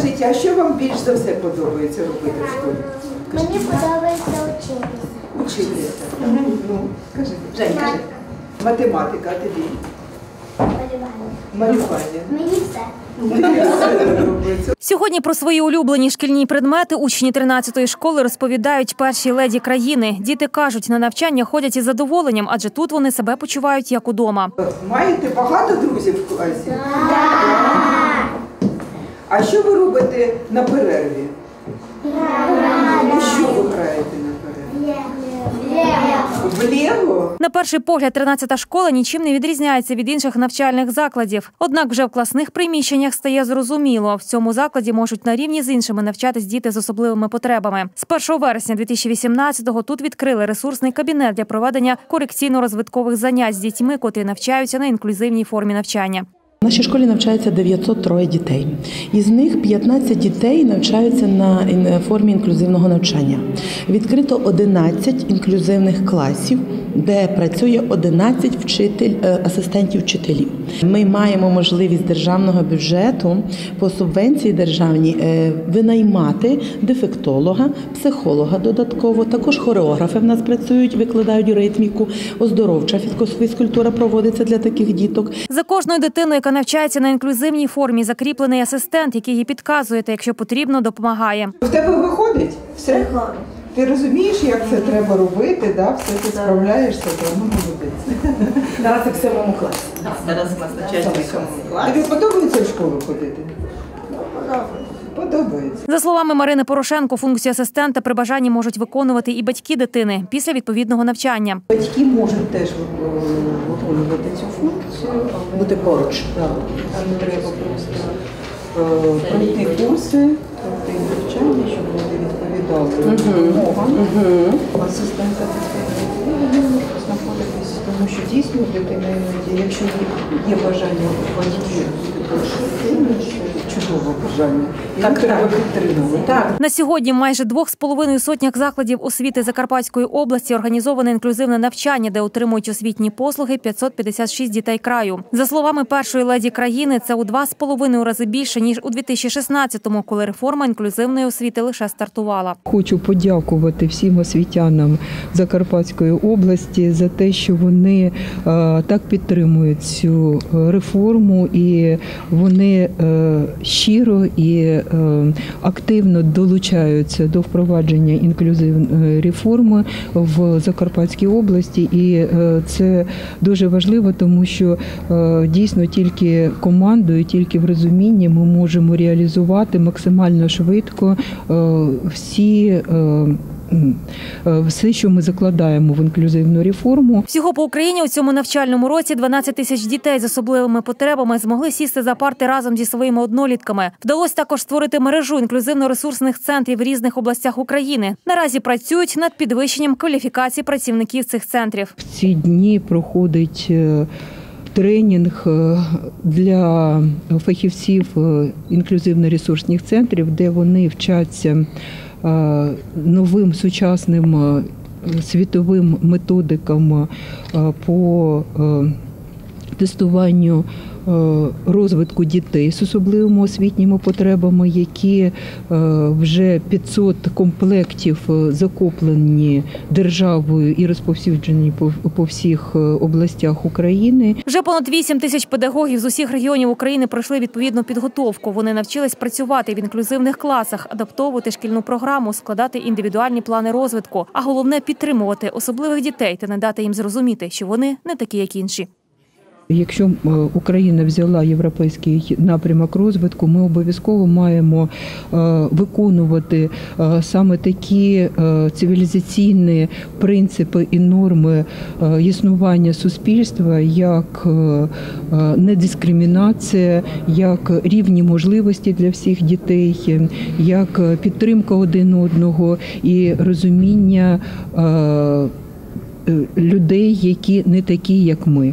Скажіть, а що вам більш за все подобається робити в школі? Мені подобається учитися. Учитися. Ну, скажи, Жень, кажи. Математика, а тобі? Малювання. Малювання. Мені все. Сьогодні про свої улюблені шкільні предмети учні 13-ї школи розповідають перші леді країни. Діти кажуть, на навчання ходять із задоволенням, адже тут вони себе почувають як удома. Маєте багато друзів в класі? А що ви робите на перерві? Що ви граєте на перерві? В Лего? На перший погляд, 13-та школа нічим не відрізняється від інших навчальних закладів. Однак вже в класних приміщеннях стає зрозуміло, в цьому закладі можуть на рівні з іншими навчатись діти з особливими потребами. З 1 вересня 2018-го тут відкрили ресурсний кабінет для проведення корекційно-розвиткових занять з дітьми, котрі навчаються на інклюзивній формі навчання. В нашій школі навчається 903 дітей. Із них 15 дітей навчаються на формі інклюзивного навчання. Відкрито 11 інклюзивних класів, де працює 11 вчитель, е, асистентів вчителів. Ми маємо можливість державного бюджету по субвенції державній е, винаймати дефектолога, психолога додатково. Також хореографи в нас працюють, викладають ритміку, оздоровча фізкультура проводиться для таких діток. За кожною дитиною, яка навчається на інклюзивній формі, закріплений асистент, який їй підказує та, якщо потрібно, допомагає. В тебе виходить? Все? Ти розумієш, як це треба робити, да? все ти справляєшся, то ну, молодець. Зараз в сьомому класі. Зараз в сьомому класі. Тобі подобається в школу ходити? Подобається. За словами Марини Порошенко, функцію асистента при бажанні можуть виконувати і батьки дитини після відповідного навчання. Батьки можуть теж виконувати цю функцію, Бути поруч. Там треба просто е, пройти курси, пройти навчання, щоб вони відповідали вимогам асистента знаходитись, тому що дійсно дитина якщо є, бажання батьків чудове бажання, Так, треба так. підтримувати. Так. На сьогодні майже двох з половиною сотнях закладів освіти Закарпатської області організоване інклюзивне навчання, де отримують освітні послуги 556 дітей краю. За словами першої леді країни, це у два з половиною рази більше ніж у 2016-му, коли реформа інклюзивної освіти лише стартувала. Хочу подякувати всім освітянам Закарпатської області за те, що вони е, так підтримують цю е, реформу, і вони е, щиро і е, активно долучаються до впровадження інклюзивної реформи в Закарпатській області. І е, це дуже важливо, тому що е, дійсно тільки командою, тільки в розумінні ми можемо реалізувати максимально швидко е, всі. Е, Все, що ми закладаємо в інклюзивну реформу, Всього по Україні у цьому навчальному році 12 тисяч дітей з особливими потребами змогли сісти за парти разом зі своїми однолітками. Вдалося також створити мережу інклюзивно-ресурсних центрів в різних областях України. Наразі працюють над підвищенням кваліфікації працівників цих центрів. в ці дні проходить е, тренінг е, для фахівців інклюзивно-ресурсних центрів, де вони вчаться новим сучасним е, світовим методикам е, по е, тестуванню е, розвитку дітей з особливими освітніми потребами, які е, вже 500 комплектів е, закуплені державою і розповсюджені по, всіх е, областях України. Вже понад 8 тисяч педагогів з усіх регіонів України пройшли відповідну підготовку. Вони навчились працювати в інклюзивних класах, адаптовувати шкільну програму, складати індивідуальні плани розвитку, а головне підтримувати особливих дітей та не дати їм зрозуміти, що вони не такі, як інші. Якщо е, Україна взяла європейський напрямок розвитку, ми обов'язково маємо е, виконувати е, саме такі цивілізаційні принципи і норми існування суспільства, як недискримінація, як рівні можливості для всіх дітей, як підтримка один одного і розуміння. Людей, які не такі, як ми.